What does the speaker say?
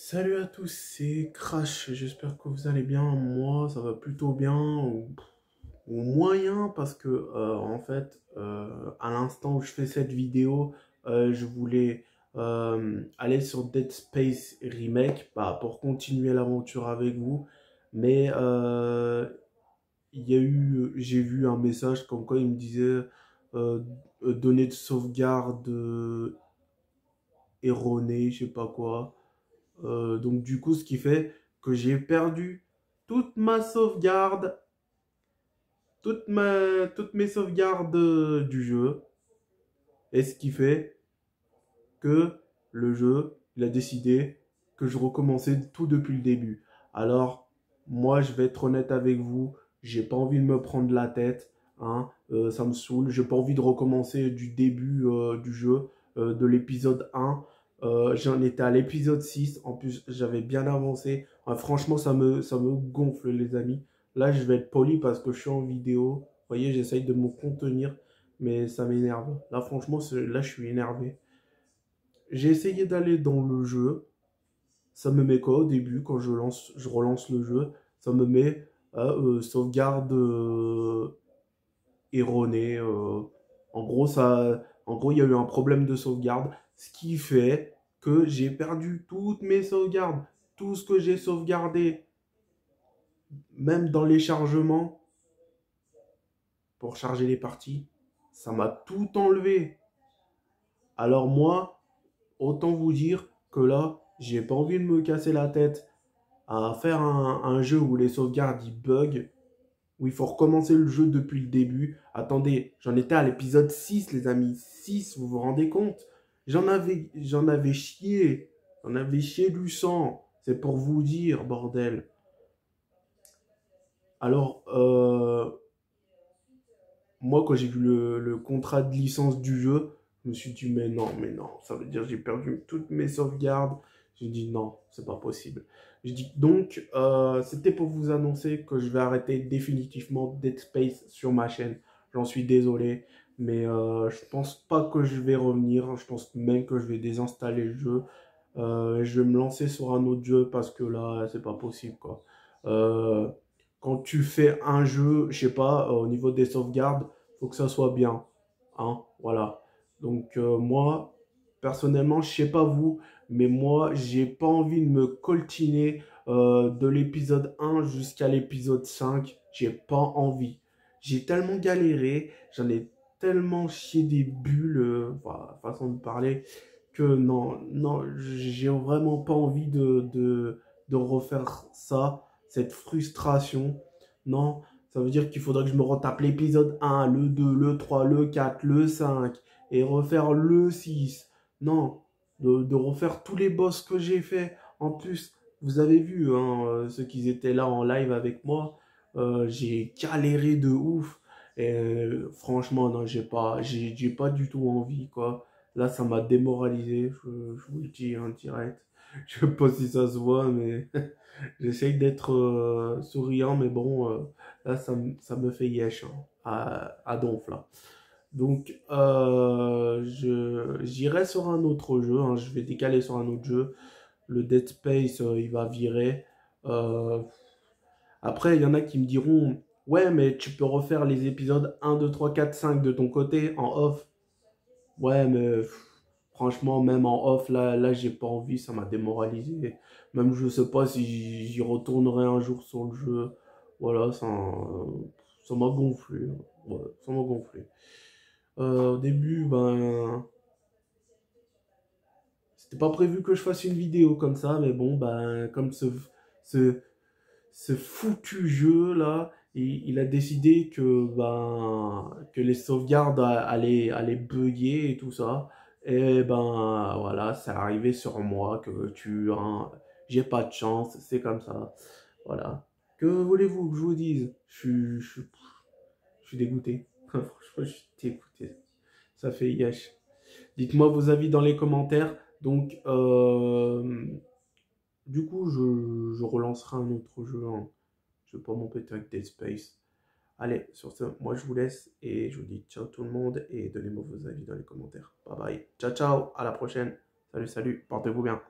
Salut à tous, c'est Crash. J'espère que vous allez bien. Moi, ça va plutôt bien ou, moyen parce que euh, en fait, euh, à l'instant où je fais cette vidéo, euh, je voulais aller sur Dead Space Remake pour continuer l'aventure avec vous. Mais j'ai vu un message comme quoi il me disait données de sauvegarde erronées, je sais pas quoi. Euh, donc du coup, ce qui fait que j'ai perdu toute ma sauvegarde, toutes mes sauvegardes du jeu. Et ce qui fait que le jeu, il a décidé que je recommençais tout depuis le début. Alors, moi, je vais être honnête avec vous, j'ai pas envie de me prendre la tête, hein, euh, ça me saoule, j'ai pas envie de recommencer du début euh, du jeu, de l'épisode 1. Euh, j'en étais à l'épisode 6. En plus, j'avais bien avancé. Franchement, ça me, ça me gonfle, les amis. Là, je vais être poli parce que je suis en vidéo. Vous voyez, j'essaye de me contenir, mais ça m'énerve. Là, franchement, là, je suis énervé. J'ai essayé d'aller dans le jeu. Ça me met quoi au début quand je lance, je relance le jeu? Ça me met euh, euh, sauvegarde erronée. En gros, ça, en gros, il y a eu un problème de sauvegarde, ce qui fait que j'ai perdu toutes mes sauvegardes, tout ce que j'ai sauvegardé, même dans les chargements pour charger les parties, ça m'a tout enlevé. Alors moi, autant vous dire que là, j'ai pas envie de me casser la tête à faire un, jeu où les sauvegardes ils bug, où il faut recommencer le jeu depuis le début. Attendez, j'en étais à l'épisode 6, les amis. 6, vous vous rendez compte? J'en avais, j'en avais chié. J'en avais chié du sang. C'est pour vous dire, bordel. Alors, euh, moi, quand j'ai vu le, contrat de licence du jeu, je me suis dit, mais non, mais non, ça veut dire j'ai perdu toutes mes sauvegardes. J'ai dit, non, c'est pas possible. Je dis donc, euh, c'était pour vous annoncer que je vais arrêter définitivement Dead Space sur ma chaîne. J'en suis désolé, mais euh, je pense pas que je vais revenir. Je pense même que je vais désinstaller le jeu. Euh, je vais me lancer sur un autre jeu parce que là, c'est pas possible, quoi. Euh, quand tu fais un jeu, je sais pas, euh, au niveau des sauvegardes, faut que ça soit bien, hein, voilà. Donc moi, personnellement, je sais pas vous, mais moi, j'ai pas envie de me coltiner de l'épisode 1 jusqu'à l'épisode 5. J'ai pas envie. J'ai tellement galéré, j'en ai tellement chié des bulles, euh, façon de parler, que non, non, j'ai vraiment pas envie de, refaire ça, cette frustration. Non, ça veut dire qu'il faudrait que je me retape l'épisode 1, le 2, le 3, le 4, le 5, et refaire le 6. Non, de, de refaire tous les boss que j'ai fait. En plus, vous avez vu, hein, euh, ceux qui étaient là en live avec moi, euh, j'ai galéré de ouf. Euh, franchement, non, j'ai pas, pas du tout envie, quoi. Là, ça m'a démoralisé, je, vous le dis en direct. Je sais pas si ça se voit, mais j'essaye d'être euh, souriant, mais bon, euh, là, ça, me- fait yesh, hein, à, à donf. Donc, je, j'irai sur un autre jeu, hein, je vais décaler sur un autre jeu. Le Dead Space, il va virer. Après, il y en a qui me diront, ouais, mais tu peux refaire les épisodes 1, 2, 3, 4, 5 de ton côté en off. Ouais, mais franchement, même en off, là, là, j'ai pas envie, ça m'a démoralisé. Même je sais pas si j'y retournerai un jour sur le jeu. Voilà, ça, m'a gonflé. Ouais, ça m'a gonflé. Euh, au début, ben, c'était pas prévu que je fasse une vidéo comme ça, mais bon, ben, comme ce, ce, ce foutu jeu là, il, a décidé que ben que les sauvegardes allaient allaient bugger et tout ça. Et ben voilà, c'est arrivé sur moi que tu j'ai pas de chance, c'est comme ça. Voilà. Que voulez-vous que je vous dise? Je suis dégoûté. Franchement, je suis dégoûté. Ça fait yesh. Dites-moi vos avis dans les commentaires. Donc euh, du coup, je, je relancerai un autre jeu. hein. Je pas m'embêter avec Dead Space. Allez, sur ce, moi je vous laisse et je vous dis ciao tout le monde et donnez-moi vos avis dans les commentaires. Bye bye. Ciao ciao, à la prochaine. Salut salut, portez-vous bien.